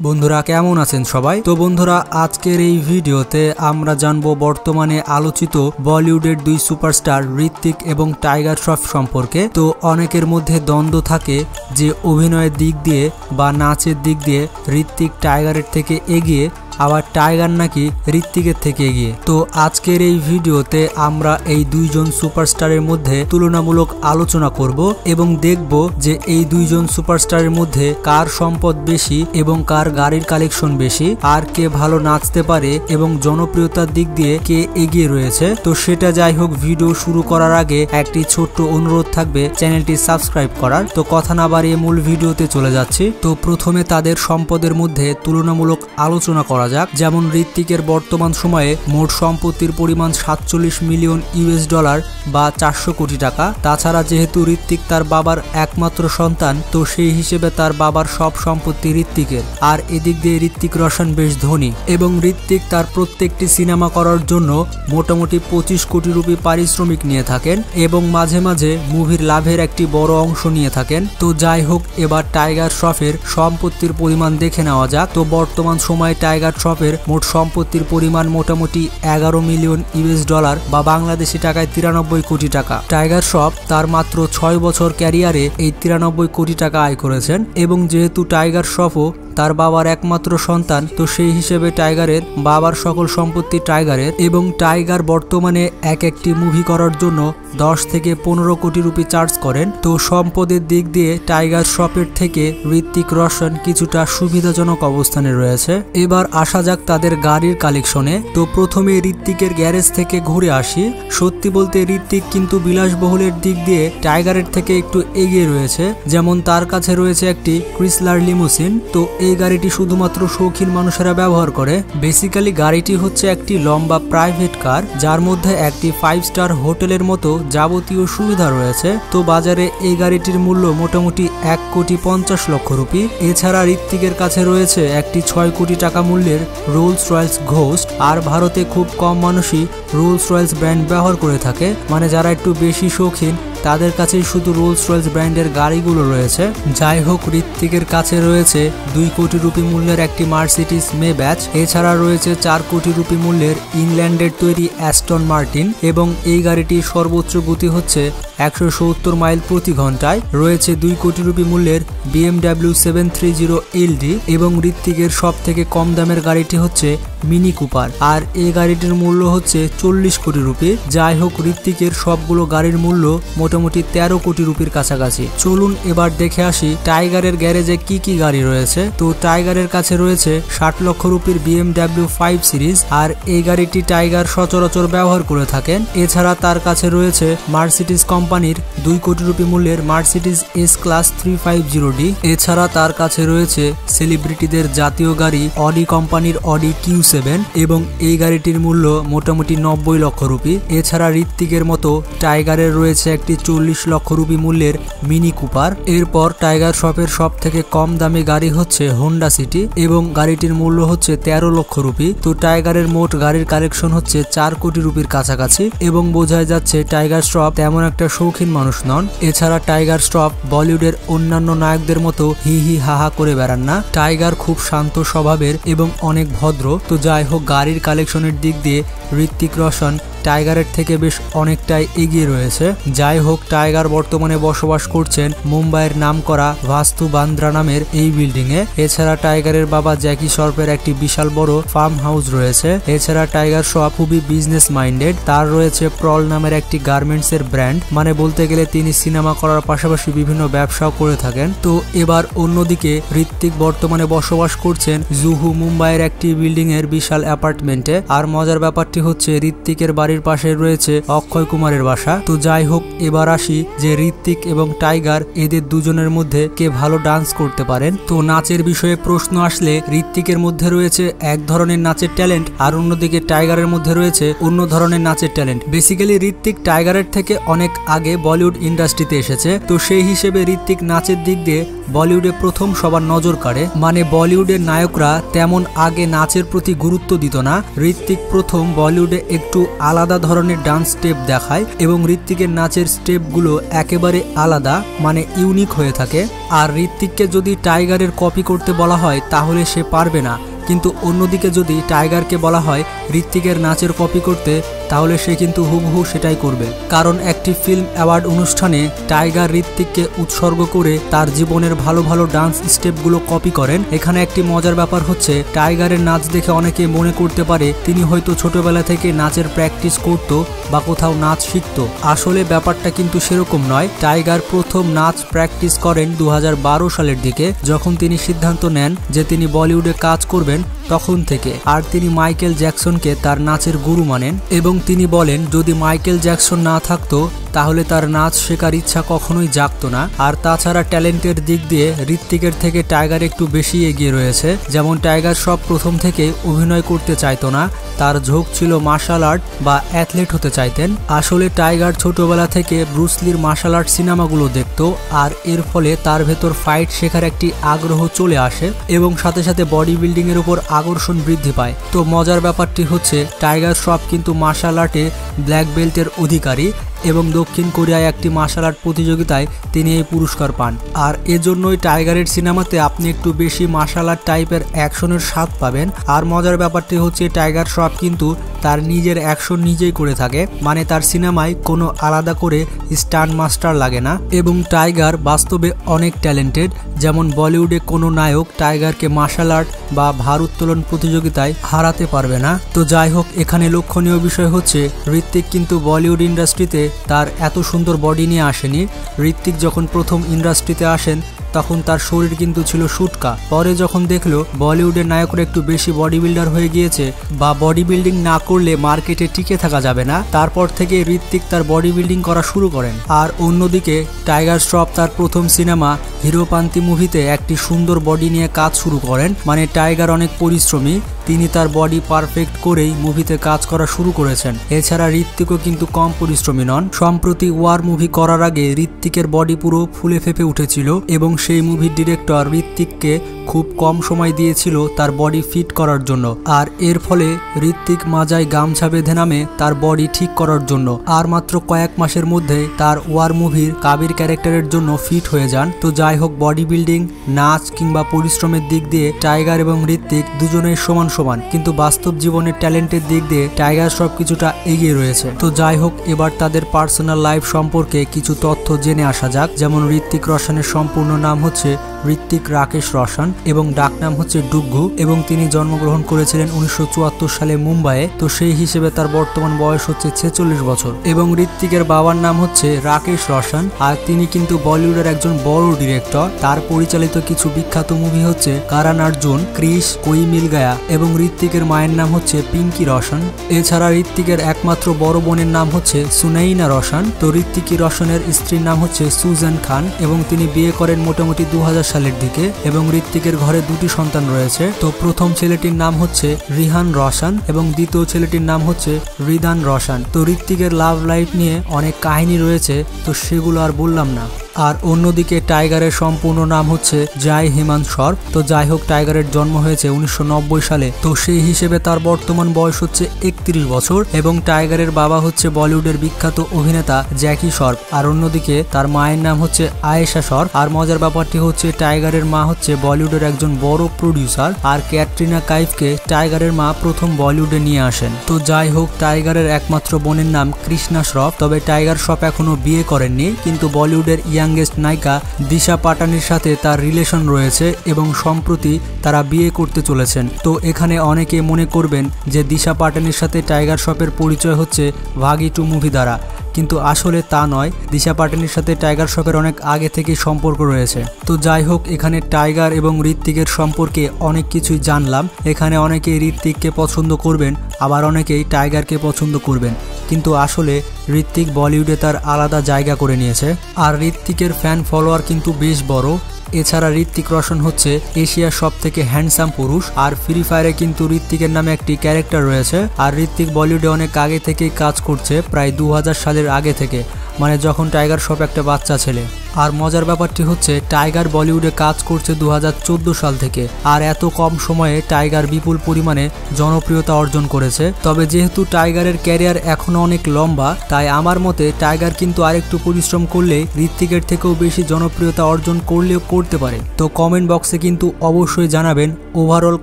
বন্ধুরা, কেমন আছেন সবাই? তো বন্ধুরা, আজকের এই ভিডিওতে আমরা জানব বর্তমানে আলোচিত বলিউডের দুই সুপারস্টার ঋত্বিক এবং টাইগার শ্রফ সম্পর্কে। তো অনেকের মধ্যে দ্বন্দ্ব থাকে যে অভিনয়ের দিক দিয়ে বা নাচের দিক দিয়ে ঋত্বিক টাইগারের থেকে এগিয়ে আবার টাইগার নাকি ঋত্বিকের থেকে এগিয়ে। তো আজকের এই ভিডিওতে আমরা এই দুইজন সুপারস্টারের মধ্যে তুলনামূলক আলোচনা করব এবং দেখব যে এই দুইজন সুপারস্টারের মধ্যে কার সম্পদ বেশি এবং কার গাড়ির কালেকশন বেশি, আর কে ভালো নাচতে পারে এবং জনপ্রিয়তার দিক দিয়ে কে এগিয়ে রয়েছে। তো সেটা যাই হোক, ভিডিও শুরু করার আগে একটি ছোট্ট অনুরোধ থাকবে চ্যানেলটি সাবস্ক্রাইব করার। তো কথা না বাড়িয়ে মূল ভিডিওতে চলে যাচ্ছি। তো প্রথমে তাদের সম্পদের মধ্যে তুলনামূলক আলোচনা করা করা যাক। যেমন ঋত্বিকের বর্তমান সময়ে মোট সম্পত্তির পরিমাণ সাতচল্লিশ মিলিয়ন ইউএস ডলার বা চারশো কোটি টাকা। তাছাড়া যেহেতু ঋত্বিক তার বাবার একমাত্র সন্তান, তো সেই হিসেবে তার বাবার সব সম্পত্তি ঋত্বিকের। আর এদিক দিয়ে ঋত্বিক রোশন বেশ ধনী এবং ঋত্বিক তার প্রত্যেকটি সিনেমা করার জন্য মোটামুটি পঁচিশ কোটি রুপি পারিশ্রমিক নিয়ে থাকেন এবং মাঝে মাঝে মুভির লাভের একটি বড় অংশ নিয়ে থাকেন। তো যাই হোক, এবার টাইগার শ্রফের সম্পত্তির পরিমাণ দেখে নেওয়া যাক। তো বর্তমান সময়ে টাইগার শ্রফের মোট সম্পত্তির পরিমাণ মোটামুটি এগারো মিলিয়ন ইউএস ডলার বা বাংলাদেশি টাকায় তিরানব্বই কোটি টাকা। টাইগার শ্রফ তার মাত্র ছয় বছর ক্যারিয়ারে এই তিরানব্বই কোটি টাকা আয় করেছেন এবং যেহেতু টাইগার শ্রফও তার বাবার একমাত্র সন্তান, তো সেই হিসেবে টাইগারের বাবার সকল সম্পত্তি টাইগারের এবং টাইগার বর্তমানে এক একটি মুভি করার জন্য দশ থেকে পনেরো কোটি রুপি চার্জ করেন। তো সম্পদের দিক দিয়ে টাইগার শ্রফের থেকে ঋত্বিক রোশন কিছুটা সুবিধাজনক অবস্থানে রয়েছে। এবার আসা যাক তাদের গাড়ির কালেকশনে। তো প্রথমে ঋত্বিকের গ্যারেজ থেকে ঘুরে আসি। সত্যি বলতে ঋত্বিক কিন্তু বিলাসবহুলের দিক দিয়ে টাইগারের থেকে একটু এগিয়ে রয়েছে। যেমন তার কাছে রয়েছে একটি ক্রিসলার লিমোসিন। তো এই গাড়িটি শুধুমাত্র শৌখিন মানুষেরা ব্যবহার করে। বেসিক্যালি গাড়িটি হচ্ছে একটি লম্বা প্রাইভেট কার যার মধ্যে একটি ফাইভ স্টার হোটেলের মতো যাবতীয় সুবিধা রয়েছে। তো বাজারে এই গাড়িটির মূল্য মোটামুটি এক কোটি পঞ্চাশ লক্ষ রুপি। এছাড়া ঋত্বিকের কাছে রয়েছে একটি ছয় কোটি টাকা মূল্যের রোলস রয়েলস ঘোস্ট আর ভারতে খুব কম মানুষই রোলস রয়েলস ব্র্যান্ড ব্যবহার করে থাকে। মানে যারা একটু বেশি শৌখিন তাদের কাছেই শুধু রোলস রয়েলস ব্র্যান্ডের গাড়িগুলো রয়েছে। যাই হোক, ঋত্বিকের কাছে রয়েছে দুই কোটি রুপি মূল্যের একটি মার্সিটিস মে ব্যাচ। এছাড়া রয়েছে চার কোটি রুপি মূল্যের ইংল্যান্ডের তৈরি অ্যাস্টন মার্টিন এবং এই গাড়িটির সর্বোচ্চ গতি হচ্ছে একশো সত্তর মাইল প্রতি ঘন্টায় রয়েছে দুই কোটি রুপি মূল্যের BMW seven three zero LD এবং ঋত্বিকের সব থেকে কম দামের গাড়িটি হচ্ছে মিনি কুপার। আর এই গাড়িটির মূল্য হচ্ছে চল্লিশ কোটি রুপি। যাই হোক, ঋত্বিকের সবগুলো গাড়ির মূল্য মোটামুটি তেরো কোটি রুপির কাছাকাছি। চলুন এবার দেখে আসি টাইগারের গ্যারেজে কি কি গাড়ি রয়েছে। তো টাইগারের কাছে রয়েছে ষাট লক্ষ রুপির বিএমডাব্লিউ ফাইভ সিরিজ। আর এই গাড়িটি টাইগার সচরাচর ব্যবহার করে থাকেন। এছাড়া তার কাছে রয়েছে মার্সিটিস কোম্পানির দুই কোটি রুপি মূল্যের Mercedes S class three five zero D. এছাড়া তার কাছে রয়েছে সেলিব্রিটিদের জাতীয় গাড়ি অডি কোম্পানির অডি কিউ সেভেন এবং এই গাড়িটির মূল্য মোটামুটি নব্বই লক্ষ রুপি। এছাড়া ঋত্বিকের মতো টাইগারের রয়েছে একটি চল্লিশ লক্ষ রুপি মূল্যের মিনি কুপার। এরপর টাইগার শপের সব থেকে কম দামি গাড়ি হচ্ছে হোন্ডা সিটি এবং গাড়িটির মূল্য হচ্ছে তেরো লক্ষ রুপি। তো টাইগারের মোট গাড়ির কালেকশন হচ্ছে চার কোটি রুপির কাছাকাছি এবং বোঝাই যাচ্ছে টাইগার শ্রফ তেমন একটা শৌখিন মানুষ নন। এছাড়া টাইগার শ্রফ বলিউডের অন্যান্য নায়কদের মতো হি হি হাহা করে বেড়ান না। টাইগার খুব শান্ত স্বভাবের এবং অনেক ভদ্র। তো যাই হোক, গাড়ির কালেকশনের দিক দিয়ে ঋত্বিক রোশন টাইগারের থেকে বেশ অনেকটাই এগিয়ে রয়েছে। যাই হোক, টাইগার বর্তমানে বসবাস করছেন মুম্বাইয়ের নাম করা ভাস্তু বান্দ্রা নামের এই বিল্ডিং এ এছাড়া টাইগারের বাবা জ্যাকি সর্পের একটি বিশাল বড় ফার্ম হাউস রয়েছে। এছাড়া টাইগার সব খুবই বিজনেস মাইন্ডেড। তার রয়েছে প্রল নামের একটি গার্মেন্টস এর ব্র্যান্ড। মানে বলতে গেলে তিনি সিনেমা করার পাশাপাশি বিভিন্ন ব্যবসাও করে থাকেন। তো এবার অন্যদিকে ঋত্বিক বর্তমানে বসবাস করছেন জুহু মুম্বাইয়ের একটি বিল্ডিং এর বিশাল অ্যাপার্টমেন্টে। আর মজার ব্যাপারটি হচ্ছে ঋত্বিকের বাড়ির পাশে রয়েছে অক্ষয় কুমারের বাসা। তো যাই হোক, এবার আসি যে ঋত্বিক এবং টাইগার এদের দুজনের মধ্যে কে ভালো ডান্স করতে পারেন। তো নাচের বিষয়ে প্রশ্ন আসলে ঋত্বিকের মধ্যে রয়েছে এক ধরনের নাচের ট্যালেন্ট আর অন্যদিকে টাইগারের মধ্যে রয়েছে অন্য ধরনের নাচের ট্যালেন্ট। বেসিক্যালি ঋত্বিক টাইগারের থেকে অনেক আগে বলিউড ইন্ডাস্ট্রিতে এসেছে, তো সেই হিসেবে ঋত্বিক নাচের দিক দিয়ে বলিউডে প্রথম সবার নজর কাড়ে। মানে বলিউডের নায়করা তেমন আগে নাচের প্রতি গুরুত্ব দিত না। ঋত্বিক প্রথম বলিউডে একটু আলাদা ধরনের ডান্স স্টেপ দেখায় এবং ঋত্বিকের নাচের স্টেপগুলো একেবারে আলাদা মানে ইউনিক হয়ে থাকে। আর ঋত্বিককে যদি টাইগারের কপি করতে বলা হয়, তাহলে সে পারবে না। কিন্তু অন্যদিকে যদি টাইগারকে বলা হয় ঋত্বিকের নাচের কপি করতে তাহলে সে কিন্তু হুবহু সেটাই করবে। কারণ একটি ফিল্ম অ্যাওয়ার্ড অনুষ্ঠানে টাইগার ঋত্বিককে উৎসর্গ করে তার জীবনের ভালো ভালো ডান্স স্টেপগুলো কপি করেন। এখানে একটি মজার ব্যাপার হচ্ছে, টাইগারের নাচ দেখে অনেকে মনে করতে পারে, তিনি হয়তো ছোটবেলা থেকে নাচের প্র্যাকটিস করত বা কোথাও নাচ শিখত। আসলে ব্যাপারটা কিন্তু সেরকম নয়। টাইগার প্রথম নাচ প্র্যাকটিস করেন দু হাজার বারো সালের দিকে, যখন তিনি সিদ্ধান্ত নেন যে তিনি বলিউডে কাজ করবেন। তখন থেকে। আর তিনি মাইকেল জ্যাকসনকে তার নাচের গুরু মানেন এবং তিনি বলেন, যদি মাইকেল জ্যাকসন না থাকতো তাহলে তার নাচ শেখার ইচ্ছা কখনোই জাগত না। আর তাছাড়া ট্যালেন্টের দিক দিয়ে ঋত্বিকের থেকে টাইগার একটু বেশি এগিয়ে রয়েছে। যেমন টাইগার সব প্রথম থেকে অভিনয় করতে চাইতো না। তার ঝোঁক ছিল মার্শাল আর্ট বা অ্যাথলেট হতে চাইতেন। আসলে টাইগার ছোটবেলা থেকে ব্রুসলির মার্শাল আর্ট সিনেমাগুলো দেখত আর এর ফলে তার ভেতর ফাইট শেখার একটি আগ্রহ চলে আসে এবং সাথে সাথে বডি বিল্ডিং এর উপর আকর্ষণ বৃদ্ধি পায়। তো মজার ব্যাপারটি হচ্ছে, টাইগার শ্রফ কিন্তু মার্শাল আর্টে ব্ল্যাক বেল্টের অধিকারী এবং দক্ষিণ কোরিয়ায় একটি মার্শাল আর্ট প্রতিযোগিতায় তিনি এই পুরস্কার পান। আর এজন্যই টাইগারের সিনেমাতে আপনি একটু বেশি মার্শাল আর্ট টাইপের অ্যাকশনের স্বাদ পাবেন। আর মজার ব্যাপারটি হচ্ছে, টাইগার শ্রফ কিন্তু তার নিজের অ্যাকশন নিজেই করে থাকে। মানে তার সিনেমায় কোনো আলাদা করে স্টান মাস্টার লাগে না। এবং টাইগার বাস্তবে অনেক ট্যালেন্টেড। যেমন বলিউডে কোনো নায়ক টাইগারকে মার্শাল আর্ট বা ভার উত্তোলন প্রতিযোগিতায় হারাতে পারবে না। তো যাই হোক, এখানে লক্ষণীয় বিষয় হচ্ছে ঋত্বিক কিন্তু বলিউড ইন্ডাস্ট্রিতে তার এত সুন্দর বডি নিয়ে আসেনি। ঋত্বিক যখন প্রথম ইন্ডাস্ট্রিতে আসেন তখন তার শরীর কিন্তু ছিল শুটকা পরে যখন দেখল, বলিউডের নায়করা একটু বেশি বডি বিল্ডার হয়ে গিয়েছে, বা বডি বিল্ডিং না করলে মার্কেটে টিকে থাকা যাবে না, তারপর থেকে ঋত্বিক তার বডি বিল্ডিং করা শুরু করেন। আর অন্যদিকে, টাইগার শ্রফ তার প্রথম সিনেমা হিরোপান্তি মুভিতে একটি সুন্দর বডি নিয়ে কাজ শুরু করেন মানে টাইগার অনেক পরিশ্রমী, তিনি তার বডি পারফেক্ট করেই মুভিতে কাজ করা শুরু করেছেন। এছাড়া ঋত্বিকও কিন্তু কম পরিশ্রমী নন। সম্প্রতি ওয়ার মুভি করার আগে ঋত্বিকের বডি পুরো ফুলে ফেপে উঠেছিল, এবং সেই মুভির ডিরেক্টর ঋত্বিককে খুব কম সময় দিয়েছিল তার বডি ফিট করার জন্য। আর এর ফলে ঋত্বিক মাজায় গামছা বেঁধে নামে তার বডি ঠিক করার জন্য। আর মাত্র কয়েক মাসের মধ্যে তার ওয়ার মুভির কাবির ক্যারেক্টারের জন্য ফিট হয়ে যান। তো যাই হোক বডি বিল্ডিং নাচ কিংবা পরিশ্রমের দিক দিয়ে টাইগার এবং ঋত্বিক দুজনের সমান সমান। কিন্তু বাস্তব জীবনের ট্যালেন্টের দিক দিয়ে টাইগার সব কিছুটা এগিয়ে রয়েছে। তো যাই হোক, এবার তাদের পার্সোনাল লাইফ সম্পর্কে কিছু তথ্য জেনে আসা যাক। যেমন ঋত্বিক রোশনের সম্পূর্ণ নাম হচ্ছে ঋত্বিক রাকেশ রোশন এবং ডাকনাম হচ্ছে ডুগ্গু এবং তিনি জন্মগ্রহণ করেছিলেন উনিশশো চুয়াত্তর সালে মুম্বাইয়ে। তো সেই হিসেবে তার বর্তমান বয়স হচ্ছে ছেচল্লিশ বছর এবং ঋত্বিকের বাবার নাম হচ্ছে রাকেশ রোশন আর তিনি কিন্তু বলিউডের একজন বড় ডিরেক্টর। তার পরিচালিত কিছু বিখ্যাত মুভি হচ্ছে কারান অর্জুন ক্রিস কই মিল গায়া এবং ঋত্বিকের মায়ের নাম হচ্ছে পিঙ্কি রোশন এছাড়া ঋত্বিকের একমাত্র বড় বোনের নাম হচ্ছে সুনাইনা রোশন তো ঋত্বিকি রোশনের স্ত্রীর নাম হচ্ছে সুজান খান এবং তিনি বিয়ে করেন মোটামুটি দু সালের দিকে এবং ঋত্বিকের ঘরে দুটি সন্তান রয়েছে। তো প্রথম ছেলেটির নাম হচ্ছে রিহান রসান এবং দ্বিতীয় ছেলেটির নাম হচ্ছে রিদান রসান তো ঋত্বিকের লাভ লাইফ নিয়ে অনেক কাহিনী রয়েছে, তো সেগুলো আর বললাম না। আর অন্যদিকে টাইগারের সম্পূর্ণ নাম হচ্ছে জয় হিমান্ত সর্প তো যাই হোক, টাইগারের জন্ম হয়েছে উনিশশো নব্বই সালে। তো সেই হিসেবে তার বর্তমান বয়স হচ্ছে একত্রিশ বছর এবং টাইগারের বাবা হচ্ছে বলিউডের বিখ্যাত অভিনেতা জ্যাকি সর্প আর অন্যদিকে তার মায়ের নাম হচ্ছে আয়েশা সর্প আর মজার ব্যাপারটি হচ্ছে, টাইগারের মা হচ্ছে বলিউডের একজন বড় প্রডিউসার। আর ক্যাটরিনা কাইফকে টাইগারের মা প্রথম বলিউডে নিয়ে আসেন। তো যাই হোক, টাইগারের একমাত্র বোনের নাম কৃষ্ণা শ্রফ তবে টাইগার শ্রফ এখনও বিয়ে করেননি, কিন্তু বলিউডের ইয়াং ইয়াংগেস্ট নায়িকা দিশা পাটানির সাথে তার রিলেশন রয়েছে এবং সম্প্রতি তারা বিয়ে করতে চলেছেন। তো এখানে অনেকে মনে করবেন যে দিশা পাটানির সাথে টাইগার শপের পরিচয় হচ্ছে ভাগি টু মুভি দ্বারা। কিন্তু আসলে তা নয়, দিশা পাটানির সাথে টাইগার শপের অনেক আগে থেকেই সম্পর্ক রয়েছে। তো যাই হোক, এখানে টাইগার এবং ঋত্বিকের সম্পর্কে অনেক কিছুই জানলাম। এখানে অনেকে ঋত্বিককে পছন্দ করবেন, আবার অনেকেই টাইগারকে পছন্দ করবেন। কিন্তু আসলে ঋত্বিক বলিউডে তার আলাদা জায়গা করে নিয়েছে। আর ঋত্বিকের ফ্যান ফলোয়ার কিন্তু বেশ বড়। এছাড়া ঋত্বিক রোশন হচ্ছে এশিয়ার সব থেকে হ্যান্ডসাম পুরুষ। আর ফ্রি ফায়ারে কিন্তু ঋত্বিকের নামে একটি ক্যারেক্টার রয়েছে। আর ঋত্বিক বলিউডে অনেক আগে থেকেই কাজ করছে, প্রায় দু হাজার সালের আগে থেকে। মানে যখন টাইগার শ্রফ একটা বাচ্চা ছেলে। আর মজার ব্যাপারটি হচ্ছে, টাইগার বলিউডে কাজ করছে দু হাজার চোদ্দ সাল থেকে, আর এত কম সময়ে টাইগার বিপুল পরিমাণে জনপ্রিয়তা অর্জন করেছে। তবে যেহেতু টাইগারের ক্যারিয়ার এখনও অনেক লম্বা, তাই আমার মতে টাইগার কিন্তু আরেকটু পরিশ্রম করলে ঋত্বিকের থেকেও বেশি জনপ্রিয়তা অর্জন করলেও করতে পারে। তো কমেন্ট বক্সে কিন্তু অবশ্যই জানাবেন ওভারঅল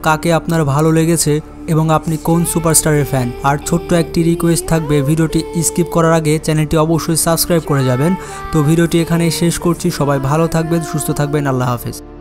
কাকে আপনার ভালো লেগেছে এবং আপনি কোন সুপারস্টারের ফ্যান। আর ছোট্ট একটি রিকোয়েস্ট থাকবে, ভিডিওটি স্কিপ করার আগে চ্যানেলটি অবশ্যই সাবস্ক্রাইব করে যাবেন। তো ভিডিওটি এখানেই শেষ করছি, সবাই ভালো থাকবেন, সুস্থ থাকবেন, আল্লাহ হাফেজ।